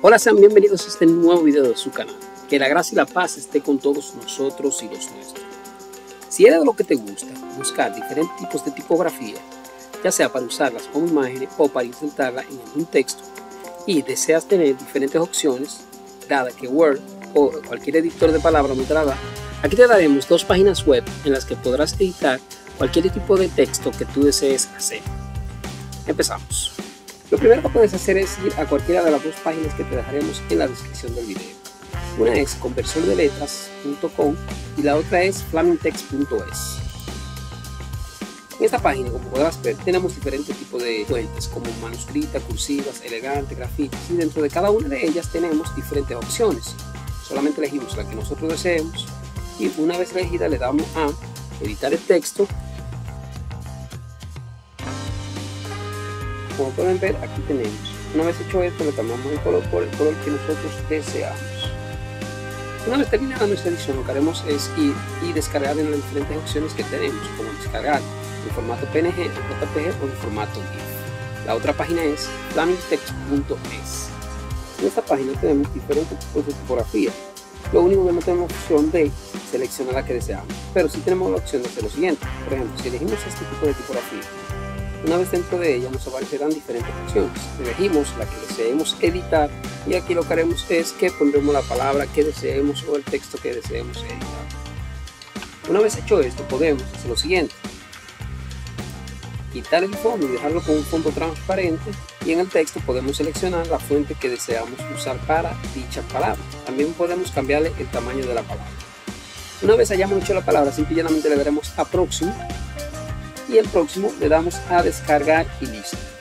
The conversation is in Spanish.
Hola, sean bienvenidos a este nuevo video de su canal. Que la gracia y la paz esté con todos nosotros y los nuestros. Si eres de lo que te gusta, buscar diferentes tipos de tipografía, ya sea para usarlas como imágenes o para insertarla en algún texto, y deseas tener diferentes opciones, dada que Word o cualquier editor de palabras no te aquí te daremos dos páginas web en las que podrás editar cualquier tipo de texto que tú desees hacer. Empezamos. Lo primero que puedes hacer es ir a cualquiera de las dos páginas que te dejaremos en la descripción del video. Una es conversordeletras.com y la otra es flamingtext.es. En esta página, como podrás ver, tenemos diferentes tipos de fuentes como manuscrita, cursivas, elegante, grafitis y dentro de cada una de ellas tenemos diferentes opciones. Solamente elegimos la que nosotros deseemos y una vez elegida le damos a editar el texto como pueden ver aquí tenemos una vez hecho esto le cambiamos el color por el color que nosotros deseamos. Una vez terminada nuestra edición lo que haremos es ir y descargar en las diferentes opciones que tenemos como descargar en formato PNG, JPG o en formato GIF. La otra página es flamingtext.es en esta página tenemos diferentes tipos de tipografía. Lo único que no tenemos opción de seleccionar la que deseamos pero sí tenemos la opción de hacer lo siguiente. Por ejemplo si elegimos este tipo de tipografía una vez dentro de ella nos aparecerán diferentes opciones. Elegimos la que deseemos editar y aquí lo que haremos es que pondremos la palabra que deseemos o el texto que deseemos editar. Una vez hecho esto podemos hacer lo siguiente. Quitar el fondo y dejarlo con un fondo transparente y en el texto podemos seleccionar la fuente que deseamos usar para dicha palabra. También podemos cambiarle el tamaño de la palabra. Una vez hayamos hecho la palabra, simplemente le daremos a próximo y el próximo le damos a descargar y listo.